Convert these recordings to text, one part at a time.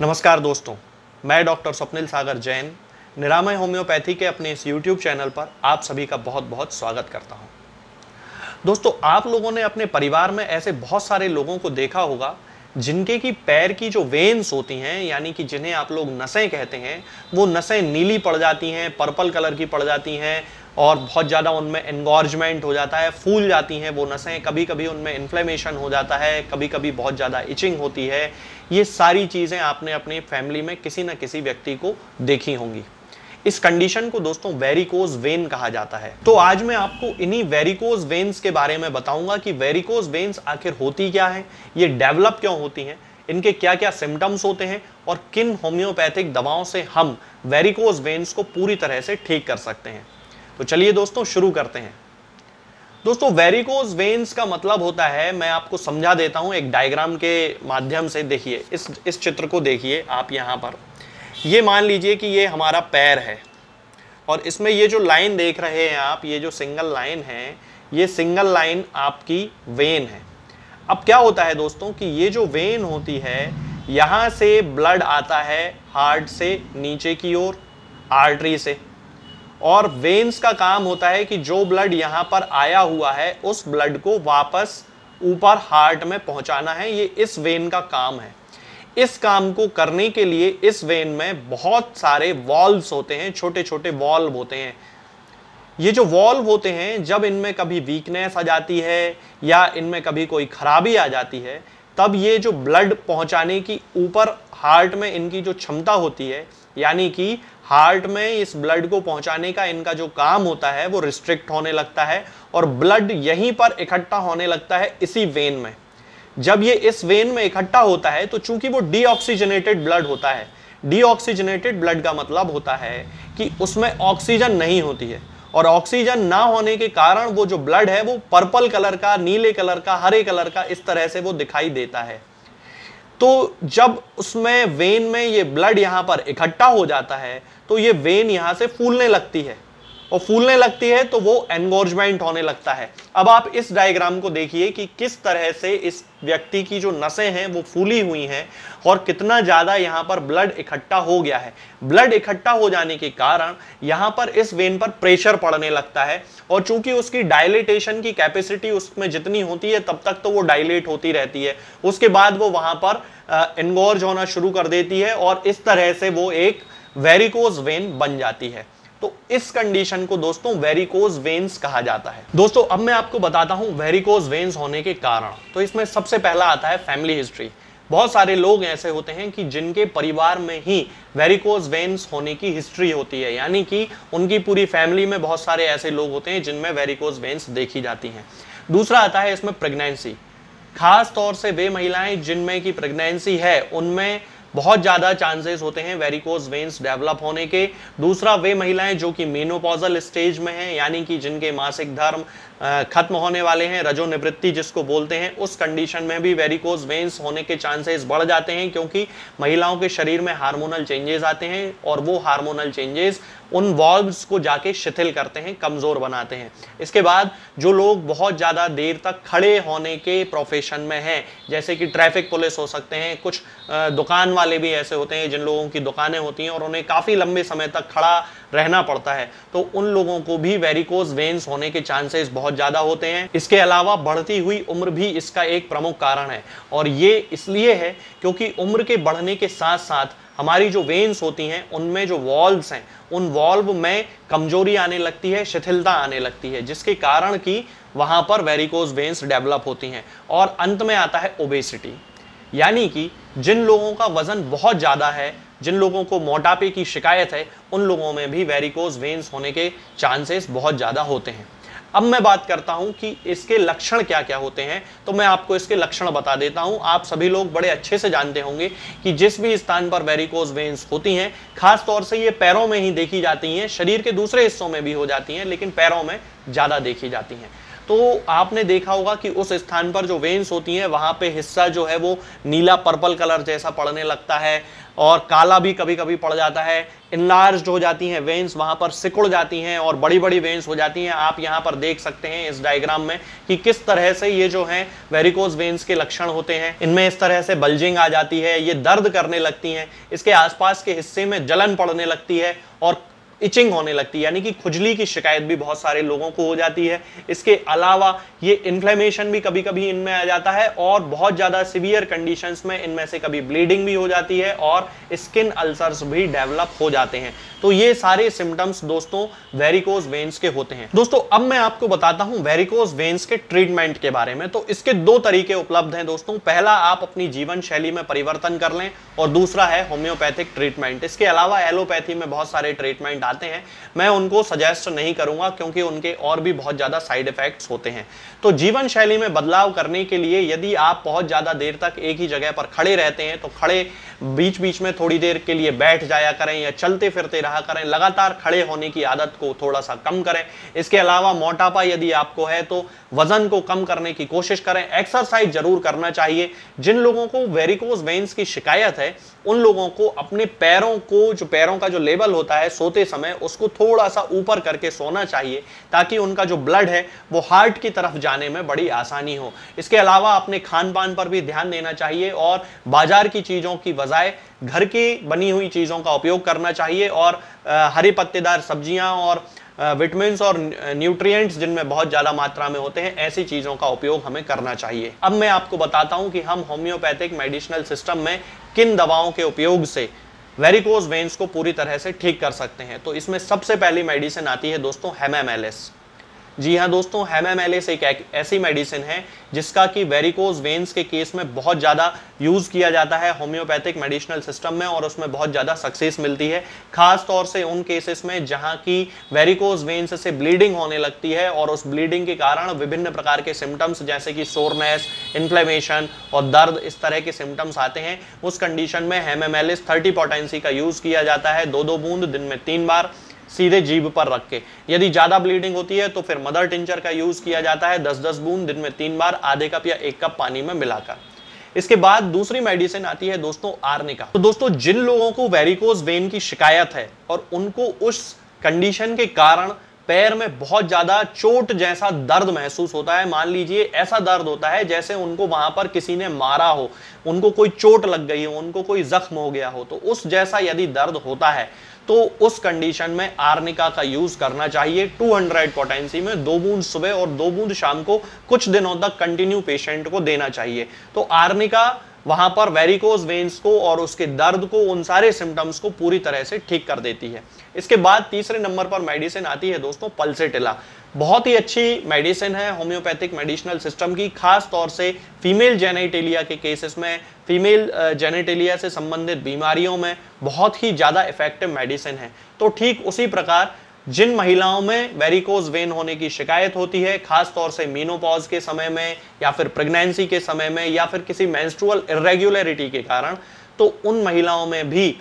नमस्कार दोस्तों, मैं डॉक्टर स्वप्निल सागर जैन, निरामय होम्योपैथी के अपने इस YouTube चैनल पर आप सभी का बहुत बहुत स्वागत करता हूँ। दोस्तों, आप लोगों ने अपने परिवार में ऐसे बहुत सारे लोगों को देखा होगा, जिनके की पैर की जो वेन्स होती हैं, यानी कि जिन्हें आप लोग नसें कहते हैं, वो नसें नीली पड़ जाती हैं पर्पल कलर की पड़ जाती हैं और बहुत ज़्यादा उनमें एनगॉर्जमेंट हो जाता है, फूल जाती हैं वो नसें कभी कभी उनमें इन्फ्लेमेशन हो जाता है कभी कभी बहुत ज़्यादा इचिंग होती है। ये सारी चीज़ें आपने अपनी फैमिली में किसी न किसी व्यक्ति को देखी होंगी। इस कंडीशन को दोस्तों वेरिकोज वेन कहा जाता है। तो आज मैं आपको इन्हीं वेरिकोज वेन्स के बारे में बताऊँगा कि वेरिकोज वेन्स आखिर होती क्या है, ये डेवलप क्यों होती हैं, इनके क्या क्या सिम्टम्स होते हैं और किन होम्योपैथिक दवाओं से हम वेरिकोज वेन्स को पूरी तरह से ठीक कर सकते हैं। तो चलिए दोस्तों, शुरू करते हैं। दोस्तों वेरिकोज वेन्स का मतलब होता है, मैं आपको समझा देता हूँ, एक डायग्राम के माध्यम से देखिए, इस इस चित्र को देखिए आप यहाँ पर। ये मान लीजिए कि ये हमारा पैर है, और इसमें ये जो लाइन देख रहे हैं आप, ये जो सिंगल लाइन है, ये सिंगल लाइन आपकी वेन है। अब क्या होता है दोस्तों कि ये जो वेन होती है, यहाँ से ब्लड आता है हार्ट से नीचे की ओर आर्टरी से। और वेन्स का काम होता है कि जो ब्लड यहाँ पर आया हुआ है, उस ब्लड को वापस ऊपर हार्ट में पहुंचाना है। ये इस वेन का काम है। इस काम को करने के लिए इस वेन में बहुत सारे वॉल्व्स होते हैं छोटे छोटे वॉल्व होते हैं। ये जो वॉल्व होते हैं, जब इनमें कभी वीकनेस आ जाती है या इनमें कभी कोई खराबी आ जाती है, तब ये जो ब्लड पहुँचाने की ऊपर हार्ट में इनकी जो क्षमता होती है, यानी कि हार्ट में इस ब्लड को पहुँचाने का इनका जो काम होता है, वो रिस्ट्रिक्ट होने लगता है और ब्लड यहीं पर इकट्ठा होने लगता है इसी वेन में। जब ये इस वेन में इकट्ठा होता है तो चूँकि वो डीऑक्सीजनेटेड ब्लड होता है डीऑक्सीजनेटेड ब्लड का मतलब होता है कि उसमें ऑक्सीजन नहीं होती है और ऑक्सीजन ना होने के कारण वो जो ब्लड है, वो पर्पल कलर का, नीले कलर का, हरे कलर का इस तरह से वो दिखाई देता है। तो जब उसमें वेन में ये ब्लड यहाँ पर इकट्ठा हो जाता है तो ये वेन यहाँ से फूलने लगती है। और फूलने लगती है तो वो एनगोर्जमेंट होने लगता है। अब आप इस डायग्राम को देखिए कि किस तरह से इस व्यक्ति की जो नसें हैं वो फूली हुई हैं और कितना ज़्यादा यहाँ पर ब्लड इकट्ठा हो गया है। ब्लड इकट्ठा हो जाने के कारण यहाँ पर इस वेन पर प्रेशर पड़ने लगता है और चूँकि उसकी डायलिटेशन की कैपेसिटी उसमें जितनी होती है तब तक तो वो डायलेट होती रहती है। उसके बाद वो वहाँ पर एनगोर्ज होना शुरू कर देती है और इस तरह से वो एक वेरिकोज वेन बन जाती है। तो इस कंडीशन को दोस्तों वेरिकोज वेन्स कहा जाता है। दोस्तों, अब मैं आपको बताता हूँ वेरिकोज वेन्स होने के कारण। तो इसमें सबसे पहला आता है फैमिली हिस्ट्री बहुत सारे लोग ऐसे होते हैं कि जिनके परिवार में ही वेरिकोज वेन्स होने की हिस्ट्री होती है। यानी कि उनकी पूरी फैमिली में बहुत सारे ऐसे लोग होते हैं जिनमें वेरिकोज वेन्स देखी जाती हैं। दूसरा आता है इसमें प्रेगनेंसी खास तौर से वे महिलाएँ जिनमें की प्रेगनेंसी है, उनमें बहुत ज़्यादा चांसेस होते हैं वेरिकोज वेन्स डेवलप होने के। दूसरा वे महिलाएँ जो कि मेनोपॉजल स्टेज में हैं, यानी कि जिनके मासिक धर्म खत्म होने वाले हैं रजो निवृत्ति जिसको बोलते हैं, उस कंडीशन में भी वेरिकोज वेन्स होने के चांसेस बढ़ जाते हैं क्योंकि महिलाओं के शरीर में हार्मोनल चेंजेस आते हैं और वो हार्मोनल चेंजेस उन वॉल्व्स को जाके शिथिल करते हैं, कमज़ोर बनाते हैं। इसके बाद जो लोग बहुत ज़्यादा देर तक खड़े होने के प्रोफेशन में हैं, जैसे कि ट्रैफ़िक पुलिस हो सकते हैं, कुछ दुकान वाले भी ऐसे होते हैं, जिन लोगों की दुकानें होती हैं और उन्हें काफ़ी लंबे समय तक खड़ा रहना पड़ता है। तो उन लोगों को भी वेरिकोज वेन्स होने के चांसेस बहुत ज़्यादा होते हैं। इसके अलावा बढ़ती हुई उम्र भी इसका एक प्रमुख कारण है। और ये इसलिए है क्योंकि उम्र के बढ़ने के साथ साथ हमारी जो वेन्स होती हैं, उनमें जो वॉल्व्स हैं, उन वॉल्व में कमज़ोरी आने लगती है, शिथिलता आने लगती है, जिसके कारण कि वहाँ पर वेरिकोज वेन्स डेवलप होती हैं। और अंत में आता है ओबेसिटी यानी कि जिन लोगों का वज़न बहुत ज़्यादा है, जिन लोगों को मोटापे की शिकायत है, उन लोगों में भी वेरिकोज वेन्स होने के चांसेस बहुत ज़्यादा होते हैं। अब मैं बात करता हूँ कि इसके लक्षण क्या क्या होते हैं तो मैं आपको इसके लक्षण बता देता हूँ। आप सभी लोग बड़े अच्छे से जानते होंगे कि जिस भी स्थान पर वेरिकोज वेन्स होती हैं खास तौर से ये पैरों में ही देखी जाती हैं, शरीर के दूसरे हिस्सों में भी हो जाती हैं, लेकिन पैरों में ज़्यादा देखी जाती हैं। तो आपने देखा होगा कि उस स्थान पर जो वेन्स होती हैं, वहाँ पे हिस्सा जो है वो नीला पर्पल कलर जैसा पड़ने लगता है और काला भी कभी कभी पड़ जाता है। इनलार्ज हो जाती हैं वेन्स वहाँ पर सिकुड़ जाती हैं और बड़ी बड़ी वेन्स हो जाती हैं। आप यहाँ पर देख सकते हैं इस डायग्राम में कि किस तरह से ये जो है वेरिकोज वेन्स के लक्षण होते हैं। इनमें इस तरह से बल्जिंग आ जाती है, ये दर्द करने लगती हैं। इसके आसपास के हिस्से में जलन पड़ने लगती है और इचिंग होने लगती है, यानी कि खुजली की शिकायत भी बहुत सारे लोगों को हो जाती है। इसके अलावा ये इन्फ्लेमेशन भी कभी कभी इनमें आ जाता है और बहुत ज़्यादा सिवियर कंडीशंस में इनमें से कभी ब्लीडिंग भी हो जाती है और स्किन अल्सर्स भी डेवलप हो जाते हैं। तो ये सारे सिम्टम्स दोस्तों वेरिकोज वेन्स के होते हैं। दोस्तों, अब मैं आपको बताता हूँ वेरिकोज वेन्स के ट्रीटमेंट के बारे में। तो इसके दो तरीके उपलब्ध हैं दोस्तों। पहला, आप अपनी जीवन शैली में परिवर्तन कर लें और दूसरा है होम्योपैथिक ट्रीटमेंट इसके अलावा एलोपैथी में बहुत सारे ट्रीटमेंट आते हैं। मैं उनको सजेस्ट नहीं करूँगा क्योंकि उनके और भी बहुत ज़्यादा साइड इफेक्ट्स होते हैं। तो जीवन शैली में बदलाव करने के लिए यदि आप बहुत ज़्यादा देर तक एक ही जगह पर खड़े रहते हैं तो खड़े बीच बीच में थोड़ी देर के लिए बैठ जाया करें या चलते फिरते रहा करें। लगातार खड़े होने की आदत को थोड़ा सा कम करें। इसके अलावा मोटापा यदि आपको है तो वज़न को कम करने की कोशिश करें। एक्सरसाइज ज़रूर करना चाहिए। जिन लोगों को वेरिकोज वेन्स की शिकायत है, उन लोगों को अपने पैरों को, जो पैरों का जो लेवल होता है, सोते समय उसको थोड़ा सा ऊपर करके सोना चाहिए ताकि उनका जो ब्लड है, वो हार्ट की तरफ़ जाने में बड़ी आसानी हो। इसके अलावा अपने खान पान पर भी ध्यान देना चाहिए और बाज़ार की चीज़ों की बजाय घर की बनी हुई चीज़ों का उपयोग करना चाहिए और हरी पत्तेदार सब्ज़ियाँ और विटामिन और न्यूट्रिएंट्स जिनमें बहुत ज़्यादा मात्रा में होते हैं, ऐसी चीज़ों का उपयोग हमें करना चाहिए। अब मैं आपको बताता हूँ कि हम होम्योपैथिक मेडिसिनल सिस्टम में किन दवाओं के उपयोग से वेरिकोज वेन्स को पूरी तरह से ठीक कर सकते हैं। तो इसमें सबसे पहली मेडिसिन आती है दोस्तों हेमामेलिस जी हाँ दोस्तों हेमामेलिस एक ऐसी मेडिसिन है, जिसका कि वेरिकोज वेन्स के केस में बहुत ज़्यादा यूज़ किया जाता है होम्योपैथिक मेडिसिनल सिस्टम में और उसमें बहुत ज़्यादा सक्सेस मिलती है। खास तौर से उन केसेस में जहाँ की वेरिकोज वेन्स से ब्लीडिंग होने लगती है और उस ब्लीडिंग के कारण विभिन्न प्रकार के सिम्टम्स जैसे कि सोरनेस इन्फ्लेमेशन और दर्द इस तरह के सिम्टम्स आते हैं। उस कंडीशन में हेमामेलिस थर्टी पोटेंसी का यूज़ किया जाता है दो दो बूंद, दिन में तीन बार। सीधे जीभ पर रख के। यदि ज़्यादा ब्लीडिंग होती है तो फिर मदर टिंचर का यूज़ किया जाता है दस दस बूंद, दिन में तीन बार, आधे कप या एक कप पानी में मिलाकर। इसके बाद दूसरी मेडिसिन आती है दोस्तों आर्निका। तो दोस्तों, जिन लोगों को वेरिकोज वेन की शिकायत है और उनको उस कंडीशन के कारण पैर में बहुत ज़्यादा चोट जैसा दर्द महसूस होता है, मान लीजिए ऐसा दर्द होता है जैसे उनको वहाँ पर किसी ने मारा हो, उनको कोई चोट लग गई हो, उनको कोई जख्म हो गया हो तो उस जैसा यदि दर्द होता है तो उस कंडीशन में आर्निका का यूज़ करना चाहिए। 200 पोटेंसी में दो बूंद सुबह और दो बूंद शाम को कुछ दिनों तक कंटिन्यू पेशेंट को देना चाहिए। तो आर्निका वहाँ पर वेरिकोज वेन्स को और उसके दर्द को, उन सारे सिम्टम्स को पूरी तरह से ठीक कर देती है। इसके बाद तीसरे नंबर पर मेडिसिन आती है दोस्तों पल्सेटिला बहुत ही अच्छी मेडिसिन है, होम्योपैथिक मेडिसिनल सिस्टम की, खास तौर से फीमेल जेनेटेलिया के केसेस में। फीमेल जेनेटेलिया से संबंधित बीमारियों में बहुत ही ज़्यादा इफ़ेक्टिव मेडिसिन है। तो ठीक उसी प्रकार, जिन महिलाओं में वेरिकोज वेन होने की शिकायत होती है, खास तौर से मीनोपॉज के समय में, या फिर प्रेगनेंसी के समय में, या फिर किसी मेंस्ट्रुअल इरेगुलरिटी के कारण तो उन महिलाओं में भी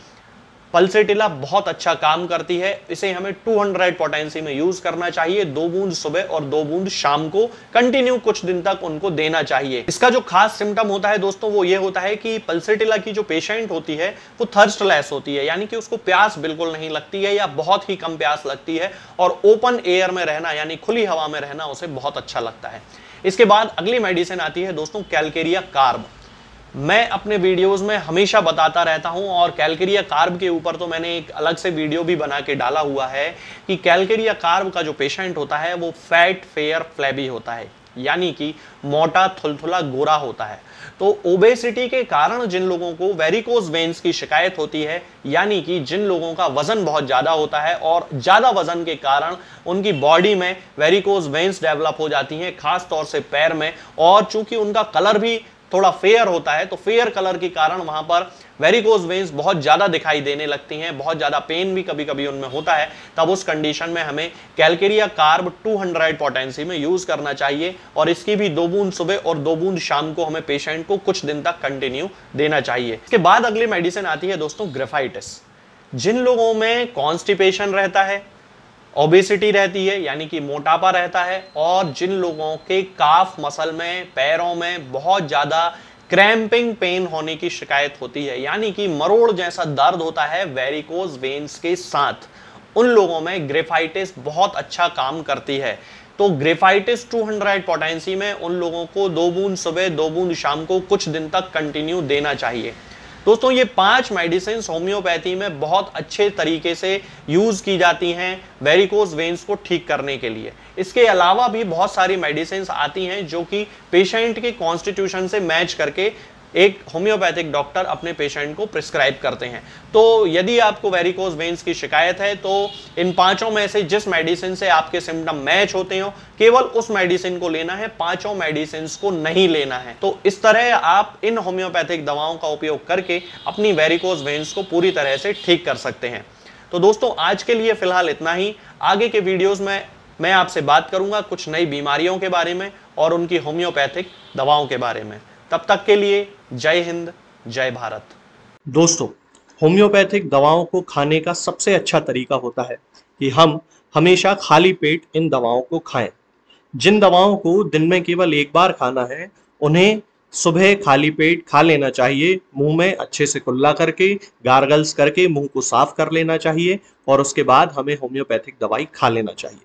पल्सेटिला बहुत अच्छा काम करती है। इसे हमें 200 पोटेंसी में यूज़ करना चाहिए। दो बूंद सुबह और दो बूंद शाम को। कंटिन्यू कुछ दिन तक उनको देना चाहिए। इसका जो खास सिम्टम होता है दोस्तों, वो ये होता है कि पल्सेटिला की जो पेशेंट होती है, वो थर्स्ट लेस होती है। यानी कि उसको प्यास बिल्कुल नहीं लगती है या बहुत ही कम प्यास लगती है और ओपन एयर में रहना, यानी खुली हवा में रहना उसे बहुत अच्छा लगता है। इसके बाद अगली मेडिसिन आती है दोस्तों कैलकेरिया कार्ब मैं अपने वीडियोस में हमेशा बताता रहता हूँ और कैलकेरिया कार्ब के ऊपर तो मैंने एक अलग से वीडियो भी बना के डाला हुआ है कि कैलकेरिया कार्ब का जो पेशेंट होता है, वो फैट फेयर फ्लैबी होता है। यानी कि मोटा, थुलथुला, गोरा होता है। तो ओबेसिटी के कारण जिन लोगों को वेरिकोज वेन्स की शिकायत होती है, यानी कि जिन लोगों का वज़न बहुत ज़्यादा होता है और ज़्यादा वज़न के कारण उनकी बॉडी में वेरिकोज वेन्स डेवलप हो जाती हैं खास तौर से पैर में। और चूँकि उनका कलर भी थोड़ा फेयर होता है तो फेयर कलर के कारण वहाँ पर वेरिकोज वेन्स बहुत ज़्यादा दिखाई देने लगती हैं, बहुत ज़्यादा पेन भी कभी कभी उनमें होता है। तब उस कंडीशन में हमें कैलकेरिया कार्ब 200 पोटेंसी में यूज़ करना चाहिए और इसकी भी दो बूंद सुबह और दो बूंद शाम को हमें पेशेंट को कुछ दिन तक कंटिन्यू देना चाहिए। इसके बाद अगली मेडिसिन आती है दोस्तों ग्रेफाइटिस जिन लोगों में कॉन्स्टिपेशन रहता है ओबेसिटी रहती है, यानी कि मोटापा रहता है, और जिन लोगों के काफ मसल में, पैरों में बहुत ज़्यादा क्रैम्पिंग पेन होने की शिकायत होती है, यानी कि मरोड़ जैसा दर्द होता है वेरिकोज वेन्स के साथ। उन लोगों में ग्रेफाइटिस बहुत अच्छा काम करती है। तो ग्रेफाइटिस 200 पोटेंसी में उन लोगों को दो बूंद सुबह, दो बूंद शाम को कुछ दिन तक कंटिन्यू देना चाहिए। दोस्तों, ये पाँच मेडिसिन होम्योपैथी में बहुत अच्छे तरीके से यूज़ की जाती हैं वेरिकोज वेन्स को ठीक करने के लिए। इसके अलावा भी बहुत सारी मेडिसिन आती हैं जो कि पेशेंट के कॉन्स्टिट्यूशन से मैच करके एक होम्योपैथिक डॉक्टर अपने पेशेंट को प्रिस्क्राइब करते हैं। तो यदि आपको वेरिकोज वेन्स की शिकायत है तो इन पाँचों में से जिस मेडिसिन से आपके सिम्टम मैच होते हो, केवल उस मेडिसिन को लेना है, पाँचों मेडिसिन को नहीं लेना है। तो इस तरह आप इन होम्योपैथिक दवाओं का उपयोग करके अपनी वेरिकोज वेन्स को पूरी तरह से ठीक कर सकते हैं। तो दोस्तों, आज के लिए फ़िलहाल इतना ही। आगे के वीडियोज़ में मैं आपसे बात करूँगा कुछ नई बीमारियों के बारे में और उनकी होम्योपैथिक दवाओं के बारे में। तब तक के लिए जय हिंद, जय भारत। दोस्तों, होम्योपैथिक दवाओं को खाने का सबसे अच्छा तरीका होता है कि हम हमेशा खाली पेट इन दवाओं को खाएँ। जिन दवाओं को दिन में केवल एक बार खाना है, उन्हें सुबह खाली पेट खा लेना चाहिए, मुँह में अच्छे से कुल्ला करके, गार्गल्स करके मुँह को साफ़ कर लेना चाहिए और उसके बाद हमें होम्योपैथिक दवाई खा लेना चाहिए।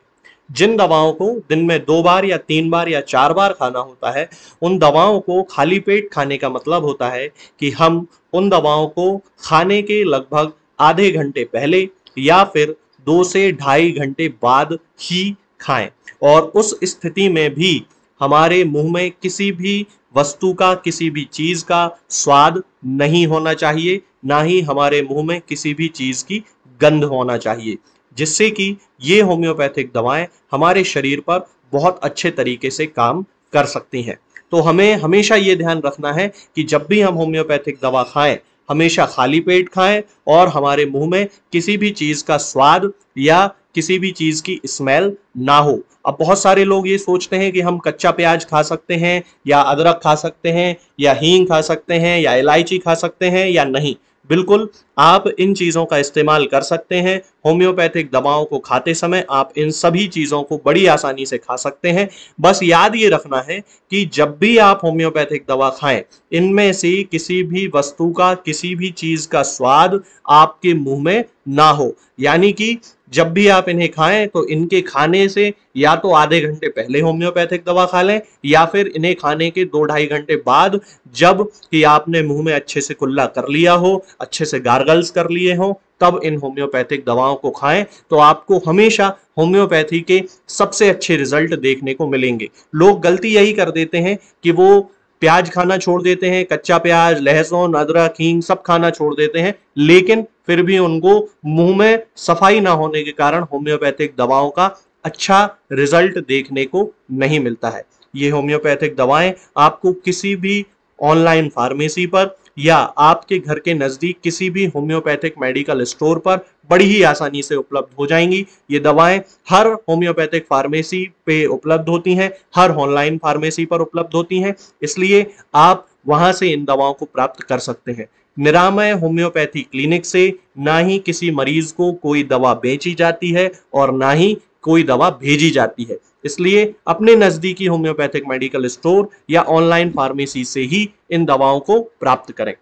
जिन दवाओं को दिन में दो बार या तीन बार या चार बार खाना होता है, उन दवाओं को खाली पेट खाने का मतलब होता है कि हम उन दवाओं को खाने के लगभग आधे घंटे पहले या फिर दो से ढाई घंटे बाद ही खाएँ। और उस स्थिति में भी हमारे मुँह में किसी भी वस्तु का, किसी भी चीज़ का स्वाद नहीं होना चाहिए, ना ही हमारे मुँह में किसी भी चीज़ की गंध होना चाहिए। जिससे कि ये होम्योपैथिक दवाएँ हमारे शरीर पर बहुत अच्छे तरीके से काम कर सकती हैं। तो हमें हमेशा ये ध्यान रखना है कि जब भी हम होम्योपैथिक दवा खाएँ, हमेशा खाली पेट खाएँ और हमारे मुँह में किसी भी चीज़ का स्वाद या किसी भी चीज़ की स्मेल ना हो। अब बहुत सारे लोग ये सोचते हैं कि हम कच्चा प्याज खा सकते हैं या अदरक खा सकते हैं या हींग खा सकते हैं या इलायची खा सकते हैं या नहीं। बिल्कुल, आप इन चीज़ों का इस्तेमाल कर सकते हैं। होम्योपैथिक दवाओं को खाते समय आप इन सभी चीज़ों को बड़ी आसानी से खा सकते हैं। बस याद ये रखना है कि जब भी आप होम्योपैथिक दवा खाएँ, इनमें से किसी भी वस्तु का, किसी भी चीज़ का स्वाद आपके मुँह में ना हो। यानी कि जब भी आप इन्हें खाएँ तो इनके खाने से या तो आधे घंटे पहले होम्योपैथिक दवा खा लें, या फिर इन्हें खाने के दो ढाई घंटे बाद, जब कि आपने मुँह में अच्छे से कुल्ला कर लिया हो, अच्छे से गार्गल्स कर लिए हो, तब इन होम्योपैथिक दवाओं को खाएँ तो आपको हमेशा होम्योपैथी के सबसे अच्छे रिज़ल्ट देखने को मिलेंगे। लोग गलती यही कर देते हैं कि वो प्याज खाना छोड़ देते हैं, कच्चा प्याज, लहसुन, अदरक, हींग सब खाना छोड़ देते हैं, लेकिन फिर भी उनको मुँह में सफ़ाई ना होने के कारण होम्योपैथिक दवाओं का अच्छा रिज़ल्ट देखने को नहीं मिलता है। ये होम्योपैथिक दवाएँ आपको किसी भी ऑनलाइन फार्मेसी पर या आपके घर के नज़दीक किसी भी होम्योपैथिक मेडिकल स्टोर पर बड़ी ही आसानी से उपलब्ध हो जाएँगी। ये दवाएँ हर होम्योपैथिक फार्मेसी पे उपलब्ध होती हैं, हर ऑनलाइन फार्मेसी पर उपलब्ध होती हैं, इसलिए आप वहाँ से इन दवाओं को प्राप्त कर सकते हैं। निरामय होम्योपैथी क्लिनिक से ना ही किसी मरीज़ को कोई दवा बेची जाती है और ना ही कोई दवा भेजी जाती है। इसलिए अपने नजदीकी होम्योपैथिक मेडिकल स्टोर या ऑनलाइन फार्मेसी से ही इन दवाओं को प्राप्त करें।